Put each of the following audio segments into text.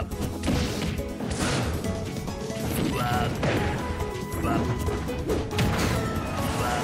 up.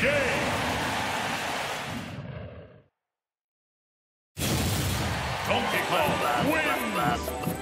Donkey Kong wins!